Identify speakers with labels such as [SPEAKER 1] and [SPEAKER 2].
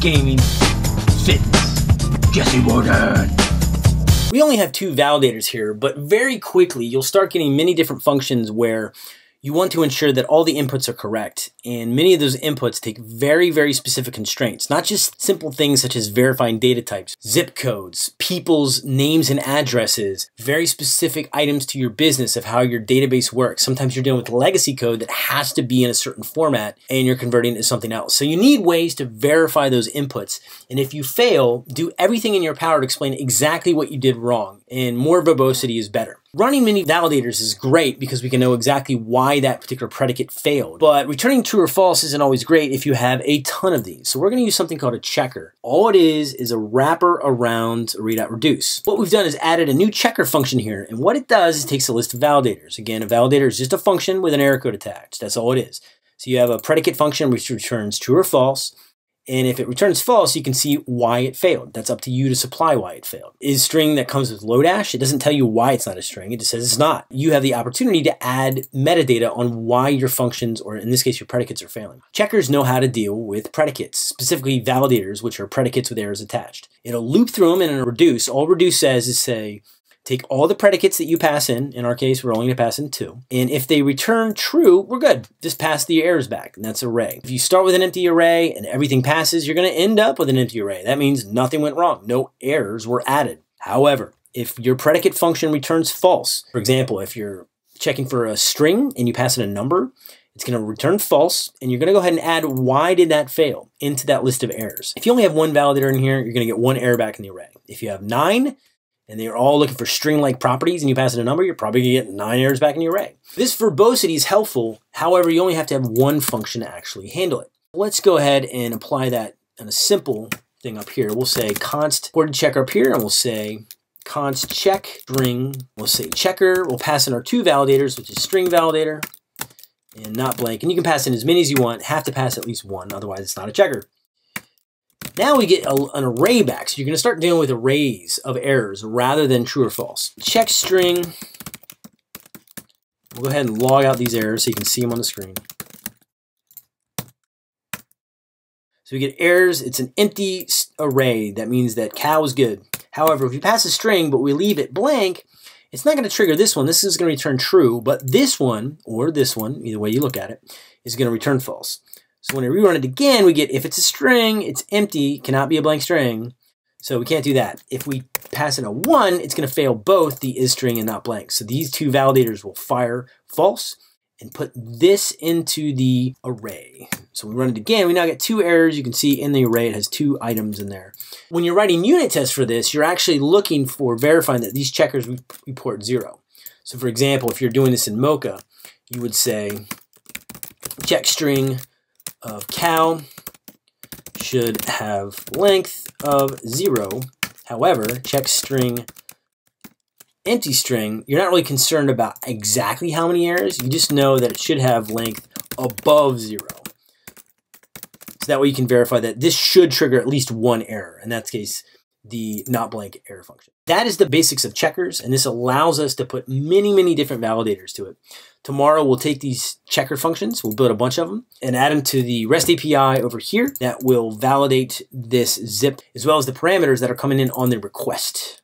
[SPEAKER 1] gaming, fitness. Jesse Warden.
[SPEAKER 2] We only have two validators here, but very quickly you'll start getting many different functions where you want to ensure that all the inputs are correct. And many of those inputs take very, very specific constraints, not just simple things such as verifying data types, zip codes, people's names and addresses, very specific items to your business of how your database works. Sometimes you're dealing with legacy code that has to be in a certain format and you're converting it to something else. So you need ways to verify those inputs. And if you fail, do everything in your power to explain exactly what you did wrong. And more verbosity is better. Running many validators is great because we can know exactly why that particular predicate failed. But returning true or false isn't always great if you have a ton of these. So we're going to use something called a checker. All it is is a wrapper around array.reduce. What we've done is added a new checker function here. And what it does is takes a list of validators. Again, a validator is just a function with an error code attached. That's all it is. So you have a predicate function which returns true or false. And if it returns false, you can see why it failed. That's up to you to supply why it failed. Is string that comes with Lodash, it doesn't tell you why it's not a string. It just says it's not. You have the opportunity to add metadata on why your functions, or in this case, your predicates are failing. Checkers know how to deal with predicates, specifically validators, which are predicates with errors attached. It'll loop through them and it'll reduce. All reduce says is say, Take all the predicates that you pass in. In our case, we're only going to pass in two. And if they return true, we're good. Just pass the errors back, and that's array. If you start with an empty array and everything passes, you're going to end up with an empty array. That means nothing went wrong. No errors were added. However, if your predicate function returns false, for example, if you're checking for a string and you pass in a number, it's going to return false, and you're going to go ahead and add why did that fail into that list of errors. If you only have one validator in here, you're going to get one error back in the array. If you have nine, and they're all looking for string-like properties and you pass in a number, you're probably going to get nine errors back in your array. This verbosity is helpful. However, you only have to have one function to actually handle it. Let's go ahead and apply that in a simple thing up here. We'll say const ported checker up here, and we'll say const check string. We'll say checker. We'll pass in our two validators, which is string validator and not blank. And you can pass in as many as you want. Have to pass at least one, otherwise it's not a checker. Now we get a, an array back. So you're going to start dealing with arrays of errors rather than true or false. Check string. We'll go ahead and log out these errors so you can see them on the screen. So we get errors. It's an empty array. That means that cow is good. However, if we pass a string but we leave it blank, it's not going to trigger this one. This is going to return true, but this one, or this one, either way you look at it, is going to return false. So when I rerun it again, we get if it's a string, it's empty, cannot be a blank string. So we can't do that. If we pass in a 1, it's going to fail both the is string and not blank. So these two validators will fire false and put this into the array. So we run it again, we now get two errors. You can see in the array it has two items in there. When you're writing unit tests for this, you're actually looking for verifying that these checkers report 0. So for example, if you're doing this in Mocha, you would say check string of cow should have length of zero. However, check string empty string, you're not really concerned about exactly how many errors. You just know that it should have length above zero. So that way you can verify that this should trigger at least one error. In that case, the not blank error function. That is the basics of checkers, and this allows us to put many, many different validators to it. Tomorrow we'll take these checker functions, we'll build a bunch of them, and add them to the REST API over here that will validate this zip, as well as the parameters that are coming in on the request.